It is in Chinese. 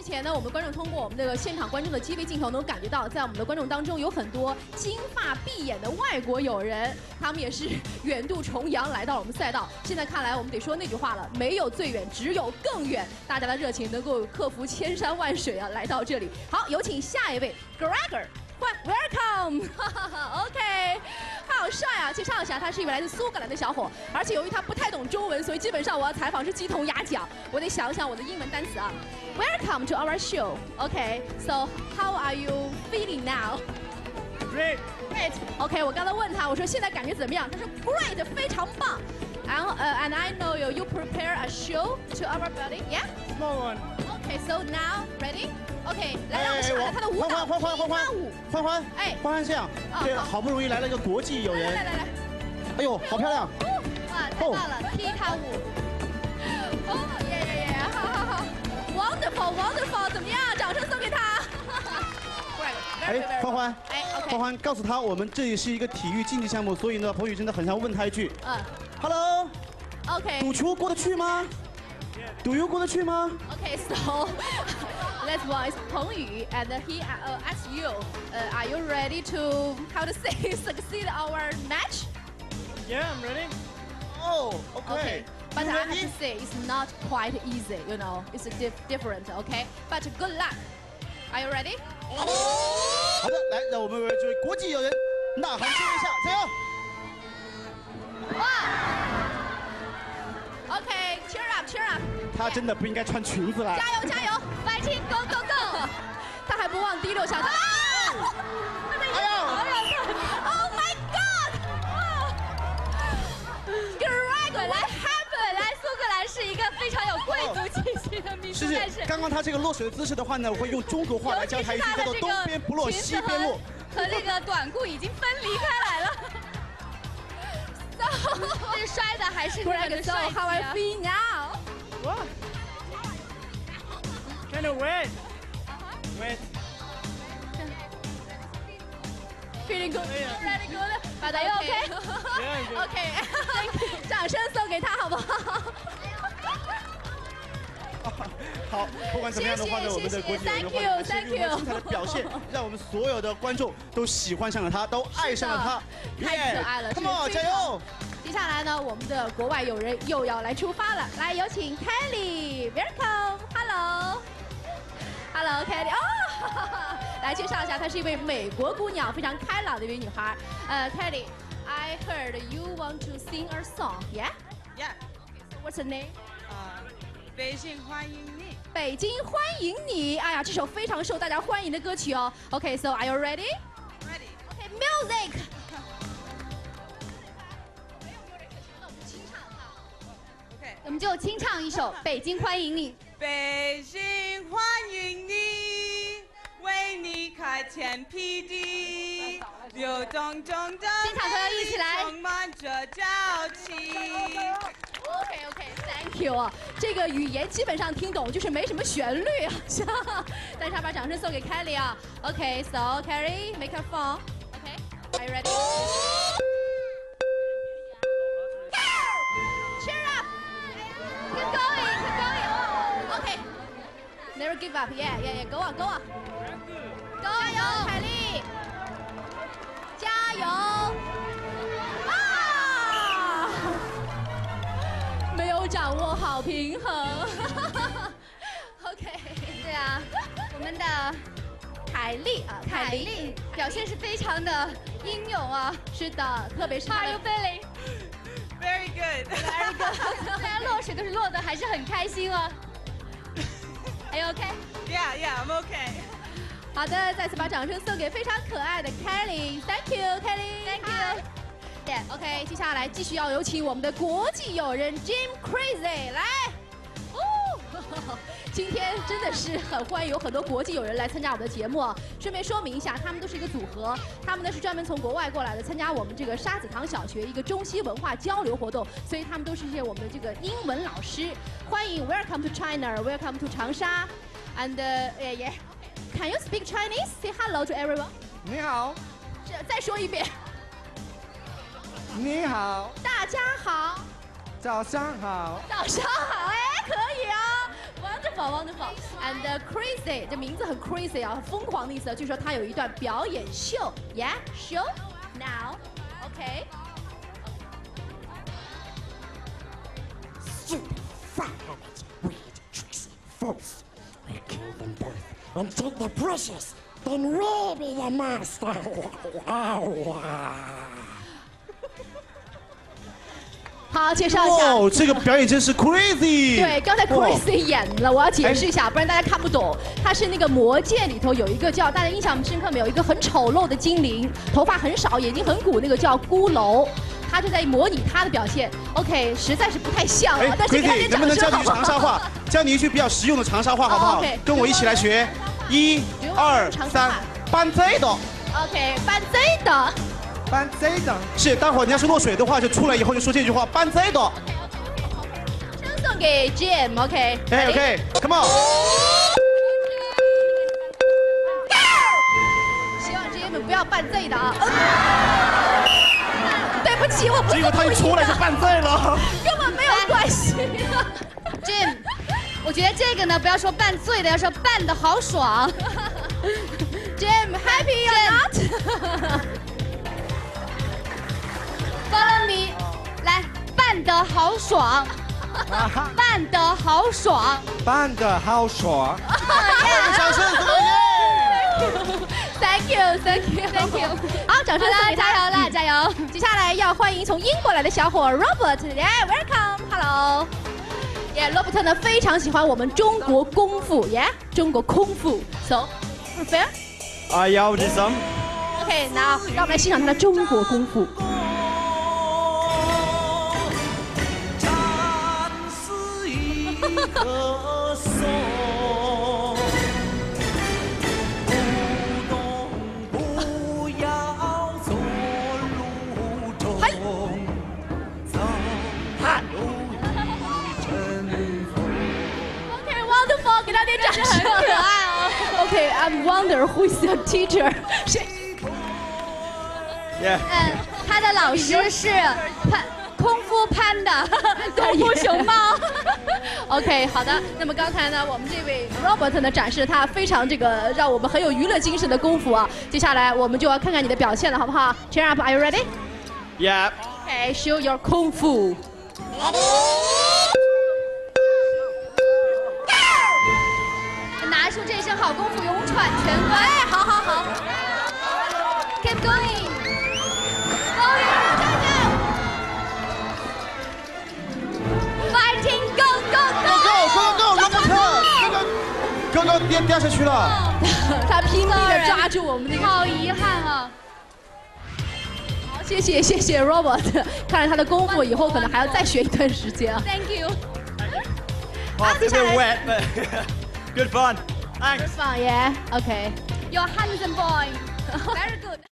之前呢，我们观众通过我们这个现场观众的机位镜头，能感觉到，在我们的观众当中有很多金发碧眼的外国友人，他们也是远渡重洋来到了我们赛道。现在看来，我们得说那句话了：没有最远，只有更远。大家的热情能够克服千山万水啊，来到这里。好，有请下一位 Gregor。Welcome，OK，好帅啊！介绍一下，他是一位来自苏格兰的小伙，而且由于他不太懂中文，所以基本上我要采访是鸡同鸭讲，我得想想我的英文单词啊。Welcome to our show. Okay, so how are you feeling now? Great. Great. OK，我刚才问他，我说现在感觉怎么样？他说 Great，非常棒。然后呃，and I know you you prepare a show to our building, yeah? Small one. Okay, so now ready? OK，来让我们看看他的舞蹈，欢欢欢欢欢踢踏舞。欢欢，哎。欢欢这样，这好。好不容易来了一个国际友人。来来，来来，哎呦，好漂亮！哇，太棒了，踢踏舞。哦耶耶耶，好好好，wonderful wonderful，怎么样？掌声送给他。哎，欢欢，哎欢欢，告诉他我们这里是一个体育竞技项目，所以呢，彭宇真的很想问他一句。嗯，Hello，，OK。赌球过得去吗？赌球过得去吗？ OK so let's voice 彭宇 and he uh, asks you, uh, are you ready to how to say succeed our match? Yeah, I'm ready. Oh, Okay. But I have to say, it's not quite easy, you know. It's a dif different, okay? But good luck. Are you ready? 好的，来，让我们为这位国际友人呐喊支持一下，加油！哇！OK, cheer up, cheer up. 他真的不应该穿裙子来。加油加油，fighting, go go go！他还不忘第六下，他啊！哎呀！Oh my God！Greg, what happened？本来苏格兰是一个非常有贵族气息的民族是，但是是，刚刚他这个落水的姿势的话呢，我会用中国话来教他一句，叫做“东边不落西边落和那个短裤已经分离开来了。这摔的还是那 Greg, 帅气啊！Feel now? What? Kind of wet. Wet. Feeling good, ready good, but Are you okay? Yeah, good. OK，掌声送给他好不好？”。好，不管怎么样的话呢，谢谢我们的国际友人的 Thank 话 you, 呢，是 thank 如何 you 精彩的表现，让我们所有的观众都喜欢上了他，都爱上了他，太可爱了 Come on，加油！接下来呢，我们的国外友人又要来出发了，来有请 Kelly，Welcome，Hello，Hello Kelly，哦，来介绍一下，她是一位美国姑娘，非常开朗的一位女孩。呃，Kelly，I heard you want to sing a song，yeah？Yeah，What's the name？啊，北京欢迎你。北京欢迎你。哎呀，这首非常受大家欢迎的歌曲哦。OK，so、are you ready？OK，music、Ready？OK。我们就清唱一首 《北京欢迎你》。北京欢迎你，为你开天辟地，流动中的现场朋友一起来充满着朝气。OK OK，Thank you 啊，这个语言基本上听懂，就是没什么旋律好像。但是要把掌声送给 Kelly 啊。OK，so、Kelly make a phone。OK，Are you ready？Cheer up! Keep going, keep going. OK. Never give up. Yeah, yeah, yeah. Go on, go on. 掌握好平衡。OK，对啊，我们的凯丽啊，凯丽表现是非常的英勇啊。是的，特别是 How are you feeling？Very good. Very good。虽然落水，但是落的还是很开心哦。Are you OK？Yeah, yeah, I'm okay. 好的，再次把掌声送给非常可爱的 Kelly，Thank you，Kelly，Thank you。对，OK，接下来继续要有请我们的国际友人 Jim Crazy 来。哦，今天真的是很欢迎有很多国际友人来参加我们的节目啊。顺便说明一下，他们都是一个组合，他们呢是专门从国外过来的，参加我们这个沙子塘小学一个中西文化交流活动，所以他们都是一些我们的这个英文老师。欢迎，Welcome to China，Welcome to 长沙，and yeah，can you speak Chinese? Say hello to everyone. 你好，是再说一遍，你好，大家好，早上好。早上好，哎，可以啊，Wonderful. wonderful and uh, crazy 这名字很 crazy 啊，很疯狂的意思。据说他有一段表演秀，Yeah show now OK。Stupid fat habits, weird tricks, false. We kill them both and take the precious. Then we be the master. 好，介绍一下。哦，这个表演真是 crazy。对，刚才 Crazy 演了，我要解释一下，不然大家看不懂。他是那个《魔戒》里头有一个叫大家印象深刻没有？一个很丑陋的精灵，头发很少，眼睛很鼓，那个叫骷髅。他就在模拟他的表现。OK，实在是不太像但是给他，crazy，能不能教你一句？长沙话？教你一句比较实用的长沙话，好不哦好，OK？跟我一起来学，一、二、三，搬贼的。OK，搬贼的。搬贼的。是，待会儿你要是落水的话，就出来以后就说这句话，搬贼的。先送给 Jim。OK。哎，OK，Come on。希望 Jim 不要办罪的啊。对不起，我不是结果他一出来就办罪了。根本没有关系。Jim，我觉得这个呢，不要说扮醉的，要说扮的好爽。Jim happy or not？Follow me，来拌的好爽，拌得好爽。办的好爽。掌声，各位。Thank you, thank you, thank you。好，掌声加油啦，加油！接下来要欢迎从英国来的小伙 Robert，耶、yeah,，Welcome，Hello。耶、罗伯特呢非常喜欢我们中国功夫，耶、中国功夫，So fair。啊，要这什么？OK，那让我们来欣赏他的中国功夫。OK，I'm、wonder who is your teacher？谁？Yeah. 嗯，他的老师是潘潘的 功夫熊猫。OK，好的。那么刚才呢，我们这位 Robert 呢，展示他非常这个让我们很有娱乐精神的功夫啊。接下来我们就要看看你的表现了，好不好？Cheer up，Are you ready？Yeah。OK，show、your 功夫。拿掉掉下去了。他拼命的抓住我们那个。好遗憾啊！好，谢谢谢谢 Robert，看来他的功夫以后可能还要再学一段时间啊。Thank you。Oh, it's a bit wet, but good fun. Thanks. 放耶，OK。Your handsome boy. Very good.